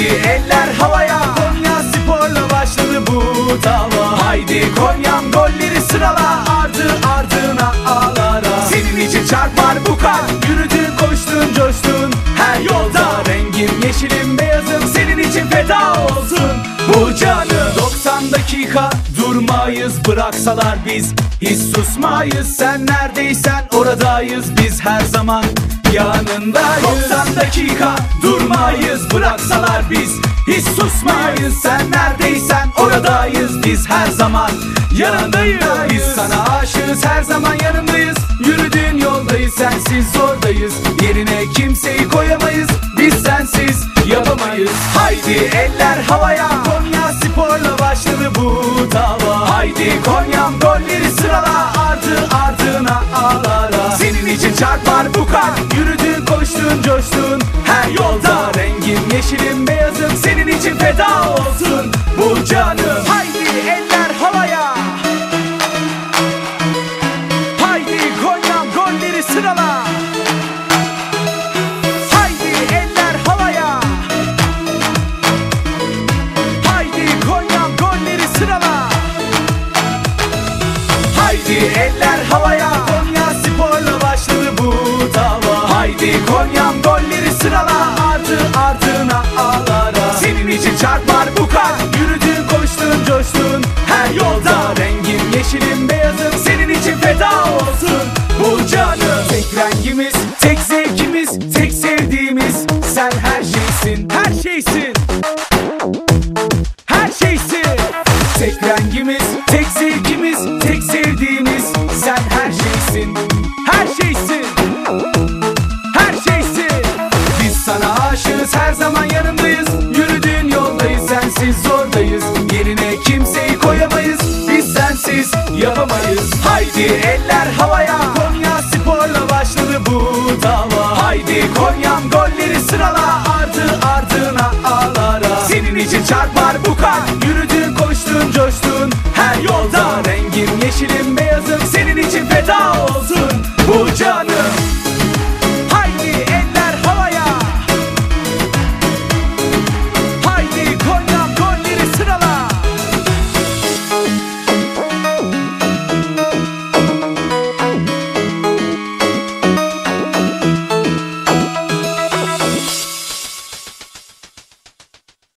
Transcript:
Haydi eller havaya. Konya sporla başladı bu dava Haydi Konya'm golleri sırala. Ardı ardına ağlara. Senin için çarpar bu kar. Yürüdün koştun coştun. Her yolda Rengim yeşilim beyazım. Senin için feda olsun. Bu canım 90 dakika durmayız. Bıraksalar biz Hiç susmayız. Sen neredeysen oradayız. Biz her zaman yanındayız 90 dakika durmayız Bıraksalar biz. Hiç susmayız Sen neredeysen oradayız. Biz her zaman yanındayız. Biz sana aşığız her zaman yanındayız. Yürüdüğün yoldayız sensiz zordayız. Yerine kimseyi koyamayız Biz sensiz yapamayız. Haydi eller havaya Konya sporla başladı bu dava. Haydi Konya'm golleri sırala Ardı ardına ağlara Senin için çarpar bu kalp eller havaya Konya sporla başladı bu dava. Haydi Konya'm golleri sırala. Ardı ardına ağlara. Senin için çarpar bu kalp Yürüdün koştun coştun. Her yolda Rengim yeşilim beyazım. Senin için feda olsun Bu canım. Tek rengimiz tek zevkimiz tek sevdiğimiz. Sen her şeysin her şeysin. Her şeysin. Tek rengimiz, tek zevkimiz, tek sevdiğimiz yapamayız. Haydi eller havaya. Konya sporla başladı bu dava. Haydi Konya'm golleri sırala. Ardı ardına ağlara. Senin için çarpar